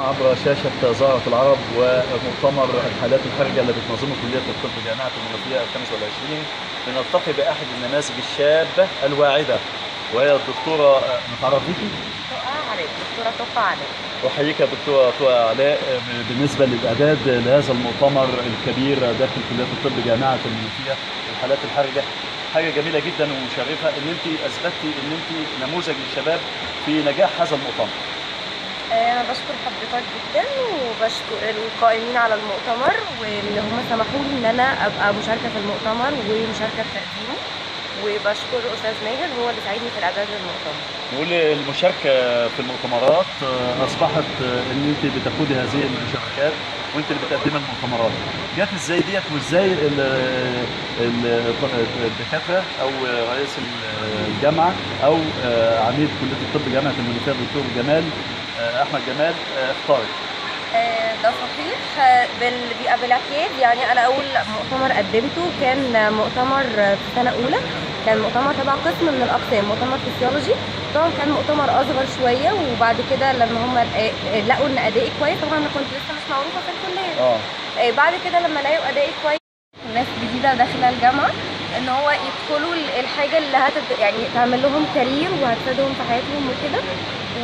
عبر شاشة زهرة العرب ومؤتمر الحالات الحرجة اللي بتنظمه كلية الطب جامعة المنوفية الخامس والعشرين بنلتقي بأحد النماذج الشابة الواعدة وهي الدكتورة نتعرف بيكي تقع عليك دكتورة تقع عليك أحييك يا دكتورة طه علاء بالنسبة للإعداد لهذا المؤتمر الكبير داخل كلية الطب جامعة المنوفية الحالات الحرجة حاجة جميلة جدا ومشرفة إن أنت أثبتي إن أنت نموذج للشباب في نجاح هذا المؤتمر. بشكر حضرتك جدا وبشكر القائمين على المؤتمر واللي هم سمحوا لي إن أنا أبقى مشاركة في المؤتمر ومشاركة في تقديمه. وبشكر أستاذ ماهر هو اللي ساعدني في الإعداد للمؤتمر. نقول المشاركة في المؤتمرات أصبحت إن أنت بتقودي هذه المشاركات وأنت اللي بتقدمي المؤتمرات. جت إزاي ديت وإزاي ال- ال- الدكاترة أو رئيس الجامعة أو عميد كلية الطب جامعة المنوفية الدكتور جمال أحمد جمال اختارك. آه، ده صحيح آه، بالاعتياد يعني أنا أول مؤتمر قدمته كان مؤتمر في سنة أولى كان مؤتمر تبع قسم من الأقسام مؤتمر فيسيولوجي. طبعا كان مؤتمر أصغر شوية وبعد كده لما هم لقوا إن أدائي كويس طبعا أنا كنت لسه مش معروفة في الكلية. آه. آه، بعد كده لما لقوا أدائي كويس ناس جديدة داخلة الجامعة إن هو يدخلوا ال- الحاجة اللي هتت يعني تعمل لهم كارير وهتفيدهم في حياتهم وكده.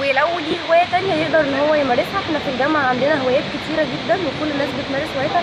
ولو ليه هواية تانية يقدر إن هو يمارسها. إحنا في الجامعة عندنا هوايات كتيرة جدا وكل الناس بتمارس هوايتها.